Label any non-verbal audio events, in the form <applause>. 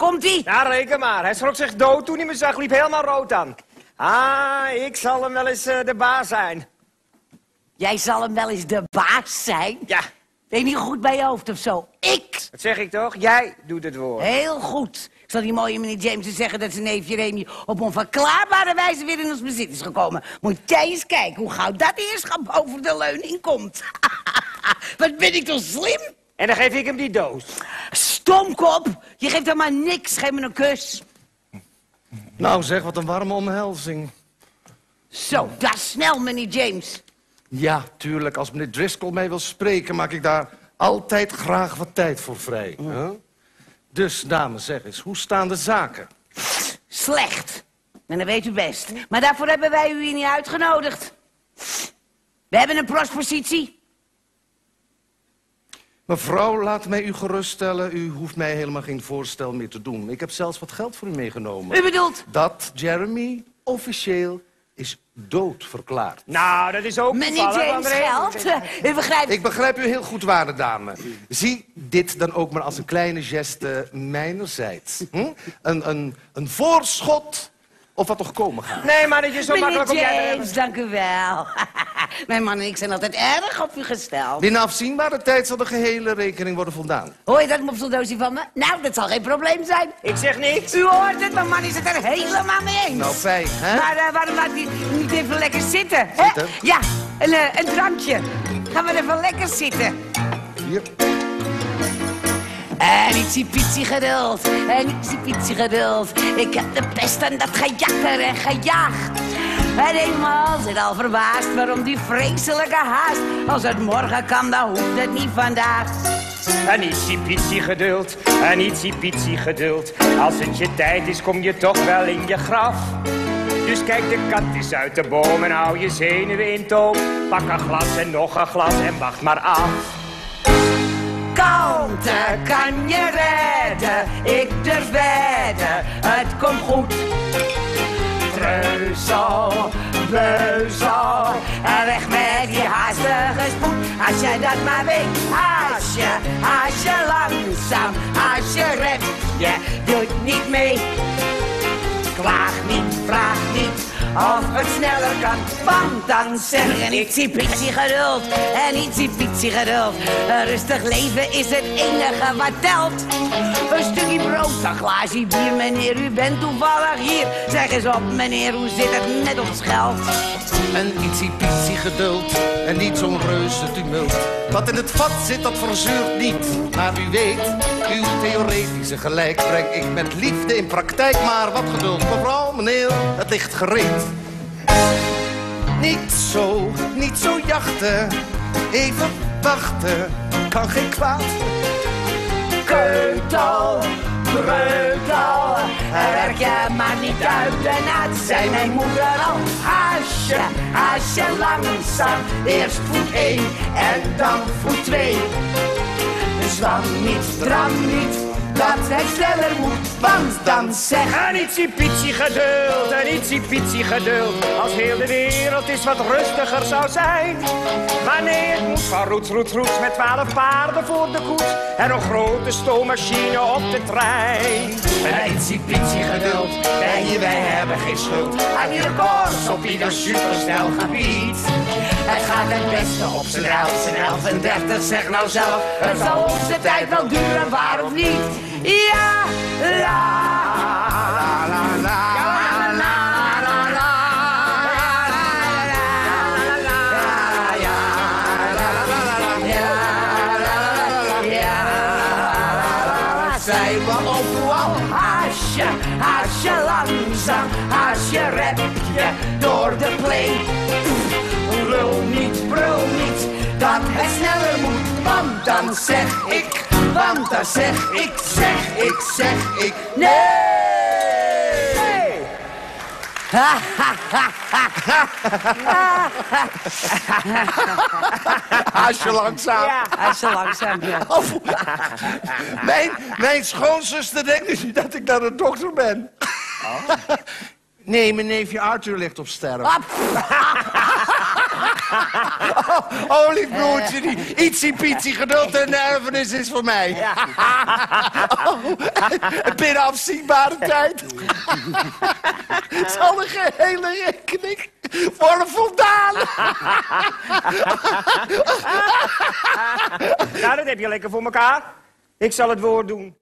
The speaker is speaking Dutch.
Komt-ie? Ja, reken maar. Hij schrok zich dood toen hij me zag. Liep helemaal rood aan. Ah, ik zal hem wel eens eh, de baas zijn. Jij zal hem wel eens de baas zijn. Ja, Ben je niet goed bij je hoofd of zo? Ik! dat zeg ik toch? Jij doet het woord. Heel goed. Ik zal die mooie meneer James eens zeggen dat zijn neefje Remy op onverklaarbare wijze weer in ons bezit is gekomen. Moet jij eens kijken hoe gauw dat eerschap over de leuning komt. <laughs> Wat ben ik toch slim? En dan geef ik hem die doos. Stomkop, je geeft hem maar niks. Geef me een kus. Nou zeg, wat een warme omhelzing. Zo, daar snel, meneer James. Ja, tuurlijk, als meneer Driscoll mij wil spreken... maak ik daar altijd graag wat tijd voor vrij. hè? Dus, dames, zeg eens, hoe staan de zaken? Slecht. En dat weet u best. Maar daarvoor hebben wij u hier niet uitgenodigd. We hebben een prospositie. Mevrouw, laat mij u geruststellen. U hoeft mij helemaal geen voorstel meer te doen. Ik heb zelfs wat geld voor u meegenomen. U bedoelt, Dat Jeremy officieel is doodverklaard. Nou, dat is ook meneer James geld? U begrijpt... Ik begrijp u heel goed, waarde dame. Zie dit dan ook maar als een kleine geste mijnerzijds. Hm? Een, een, een voorschot of wat toch komen gaat. Nee, maar dat is zo Meneer makkelijk om jij te James, dank u wel. <laughs> Mijn man en ik zijn altijd erg op u gesteld. Binnen afzienbare tijd zal de gehele rekening worden voldaan. Hoor je dat mopseldoosje van me? Nou, dat zal geen probleem zijn. Ik zeg niks. U hoort het, mijn man is het er helemaal mee eens. Nou, fijn, hè? Maar eh, waarom laat hij niet even lekker zitten? hè? Zitten? Ja, een, eh, een drankje. Gaan we even lekker zitten. Hier. En ietsie pietsie geduld, en ietsie pietsie geduld. Ik heb de pest en dat gejakker en gejaagd. En eenmaal zit al verbaasd waarom die vreselijke haast. Als het morgen kan, dan hoeft het niet vandaag. En ietsie pietsie geduld, en ietsie pietsie geduld. Als het je tijd is, kom je toch wel in je graf. Dus kijk de kat eens uit de boom en hou je zenuwen in toom. Pak een glas en nog een glas en wacht maar af. Kalmte kan je redden, ik durf wedden, het komt goed. Treuzel, beuzel, en weg met die haastige spoed. Als jij dat maar weet, als je, als je langzaam, als je redt, je doet niet mee. Klaag niet, vraag niet of het sneller kan, want dan zeg je ietsie geduld en ietsie pietsie geduld. Een rustig leven is het enige wat telt. Een stukje brood, een glaasje bier, meneer, u bent toevallig hier. Zeg eens op, meneer, hoe zit het met ons geld? En ietsie pietsie geduld en niet zo'n reuze tumult. Wat in het vat zit, dat verzuurt niet. Maar u weet, uw theoretische gelijk breng ik met liefde in praktijk. Maar wat geduld, mevrouw, meneer, het ligt gereed. Niet zo, niet zo jachten, even wachten, kan geen kwaad. Keutel, breutel, werk je maar niet uit de naad. Zei mijn moeder al, haasje, haasje langzaam. Eerst voet één en dan voet twee. Niets van. Dat het sneller moet, want dan zeg En ietsie pietsie geduld, en ietsie pietsie geduld. Als heel de wereld eens wat rustiger zou zijn. Nee, het moet van roets, roets, roets met twaalf paarden voor de koets. En een grote stoommachine op de trein. En ietsie pietsie geduld, hier, wij hebben geen schuld aan ieder koers op ieder supersnel gebied. Het gaat het beste op zijn elf, zijn elf en dertig, zeg nou zelf, het zal onze tijd wel duren, waar of niet? Ja, la, la, la, la. Zijn als je, langzaam, als je rept je door de play. Lul niet, brul niet, dat het sneller moet, want dan zeg ik want dan zeg ik, zeg ik, zeg ik, nee! Ha, ha, ha, ha, ha. Haasje langzaam. Ja. Haasje langzaam, ja. Of- mijn, mijn schoonzuster denkt dus niet dat ik naar de dokter ben. Nee, mijn neefje Arthur ligt op sterven. Ah, Oh, lief broertje, die ietsie pietsie geduld en erfenis is voor mij. Oh, binnen afzienbare tijd zal de gehele rekening worden voldaan. Nou, dat heb je lekker voor elkaar. Ik zal het woord doen.